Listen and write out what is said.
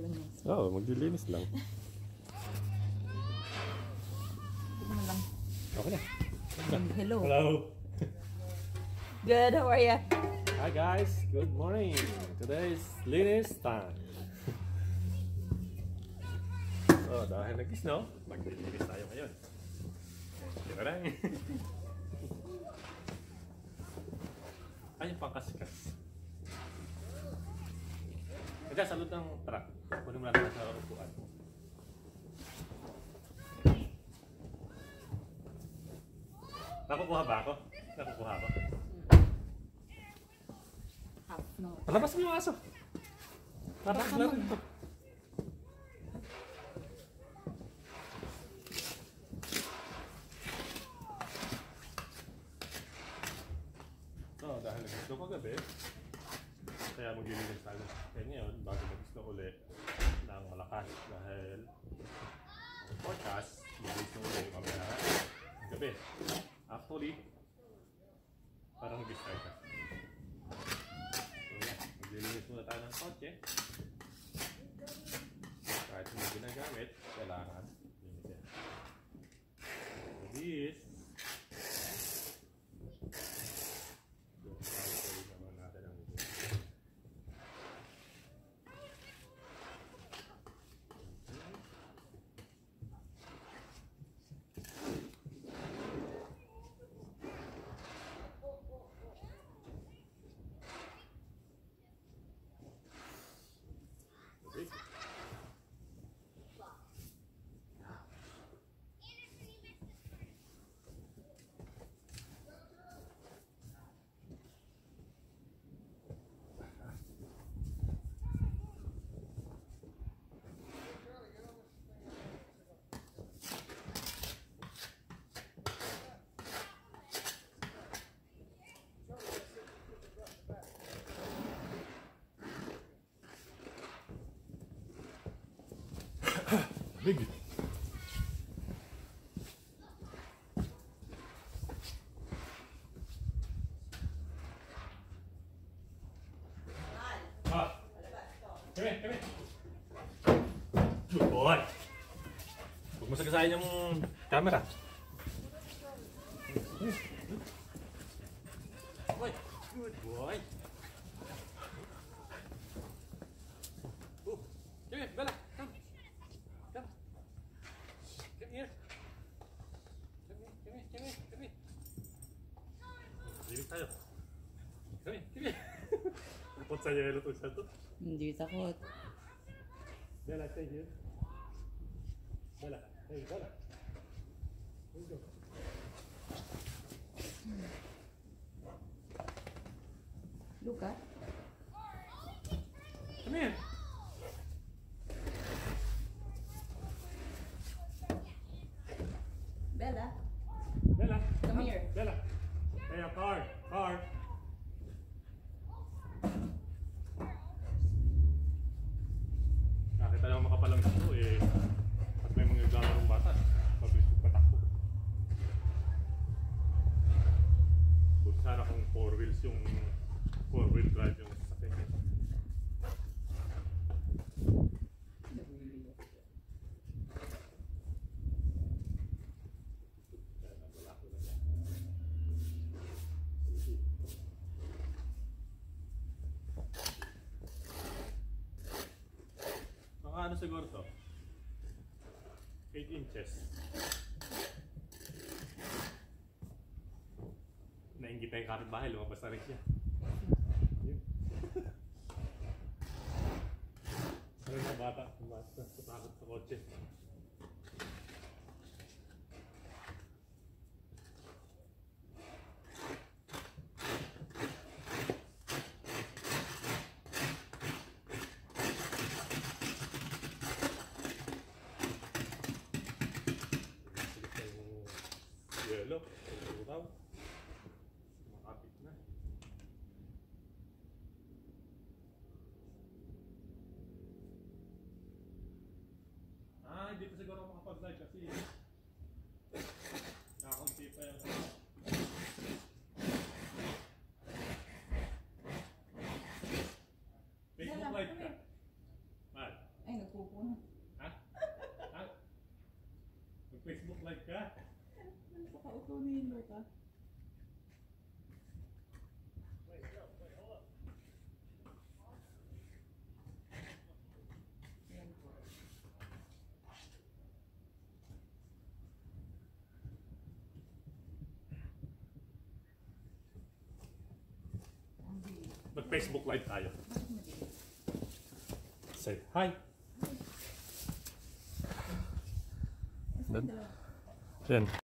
ka lang yan. Oo, oh, maglilinis lang. Ito na lang. Okay na. Hello. Hello. Good, how are ya? Hi guys, good morning. Today is linis time. so, dahil nag-snow, maglilinis tayo ngayon. Tira lang. Ay. Kaya salud ng truck. Kunin mo natin sa upuan. Nakukuha ba ako? Nakukuha ako. Half no. Palabas mo yung aso. Para Baka laro ito. So, dahil nag-gusto ko gabi, kaya maglilinis tayo. Kaya ngayon, bago mag-gusto ulit ng malakas dahil ang forecast, mag-gusto ulit mamaya gabi. Actually, parang mag-start ka. So, yan. Maglilinis muna tayo ng kotse. Kahit hindi ginagamit, kailangan linisin. So, this. Big. Ah. Come here. Good boy. Yung camera. Good boy. Come here. Lilis tayo. Come here. Upot sa yelo to siya to. Hindi takot. Bella, stay here. Bella, hey, Bella. You go. Luka? Come here. Bella. Come here. Bella. Hey, a car. Siguro to? 8 inches. Nainggit na yung kapitbahay, lumabas na rin siya. Ano yung bata? Bata takot sa kotse. silog, uraw. Makapit na. Ah, hindi pa siguro makapag-live kasi nakakunti pa yung Facebook live ka. Mal. Ay, nagpupo na. Ha? Facebook live ka? Yan po. Ang bilis. Mag-Facebook live tayo. Say hi. Dalawa. Yan.